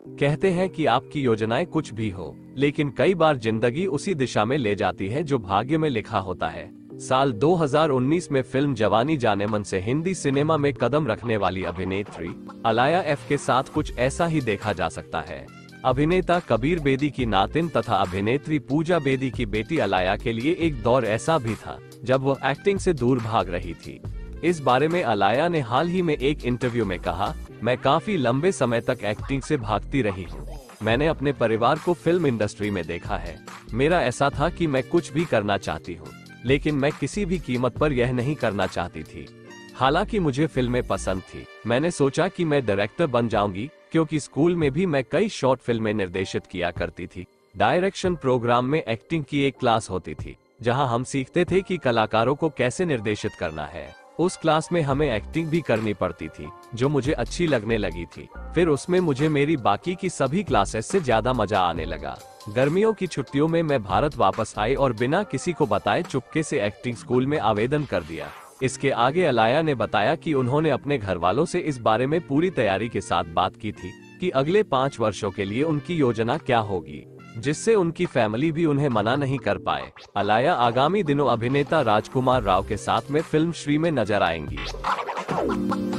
कहते हैं कि आपकी योजनाएँ कुछ भी हो, लेकिन कई बार ज़िंदगी उसी दिशा में ले जाती है जो भाग्य में लिखा होता है। साल 2019 में फ़िल्म जवानी जाने मन से हिंदी सिनेमा में कदम रखने वाली अभिनेत्री, अलाया एफ़ के साथ कुछ ऐसा ही देखा जा सकता है। अभिनेता कबीर बेदी की नातिन तथा अभिनेत्री पूजा बेदी की बेटी अलाया के लिए एक दौर ऐसा भी था, जब वो एक्टिंग से दूर भाग रही थी। इस बारे में अलाया ने हाल ही में एक इंटरव्यू में कहा, मैं काफ़ी लंबे समय तक एक्टिंग से भागती रही हूँ। मैंने अपने परिवार को फ़िल्म इंडस्ट्री में देखा है। मेरा ऐसा था कि मैं कुछ भी करना चाहती हूँ, लेकिन मैं किसी भी कीमत पर यह नहीं करना चाहती थी। हालाँकि मुझे फ़िल्में पसंद थी। मैंने सोचा कि मैं डायरेक्टर बन जाऊँगी, क्योंकि स्कूल में भी मैं कई शॉर्ट फ़िल्में निर्देशित किया करती थी। डायरेक्शन प्रोग्राम में एक्टिंग की एक क्लास होती थी, जहाँ हम सीखते थे कि कलाकारों को कैसे निर्देशित करना है। उस क्लास में हमें एक्टिंग भी करनी पड़ती थी, जो मुझे अच्छी लगने लगी थी। फिर उसमें मुझे मेरी बाकी की सभी क्लासेस से ज़्यादा मज़ा आने लगा। गर्मियों की छुट्टियों में मैं भारत वापस आई और बिना किसी को बताए चुपके से एक्टिंग स्कूल में आवेदन कर दिया। इसके आगे अलाया ने बताया कि उन्होंने अपने घर वालों से इस बारे में पूरी तैयारी के साथ बात की थी कि अगले पाँच वर्षों के लिए उनकी योजना क्या होगी। जिससे उनकी फैमिली भी उन्हें मना नहीं कर पाए। अलाया आगामी दिनों अभिनेता राजकुमार राव के साथ में फ़िल्म श्री में नज़र आएँगी।